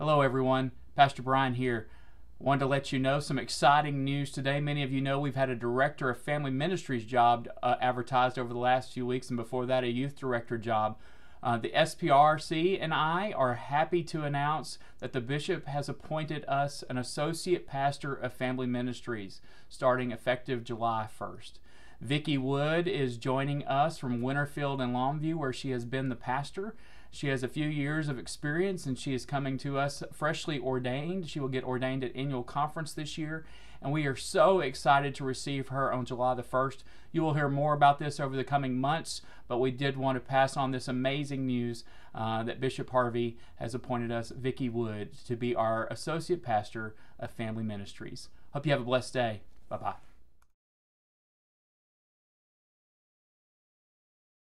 Hello, everyone. Pastor Brian here. Wanted to let you know some exciting news today. Many of you know we've had a director of family ministries job uh, advertised over the last few weeks, and before that, a youth director job. Uh, the SPRC and I are happy to announce that the bishop has appointed us an associate pastor of family ministries starting effective July 1st. Vicki Wood is joining us from Winterfield and Longview, where she has been the pastor. She has a few years of experience and she is coming to us freshly ordained. She will get ordained at annual conference this year, and we are so excited to receive her on July the 1st. You will hear more about this over the coming months, but we did want to pass on this amazing news uh, that Bishop Harvey has appointed us, Vicki Wood, to be our associate pastor of family ministries. Hope you have a blessed day. Bye bye.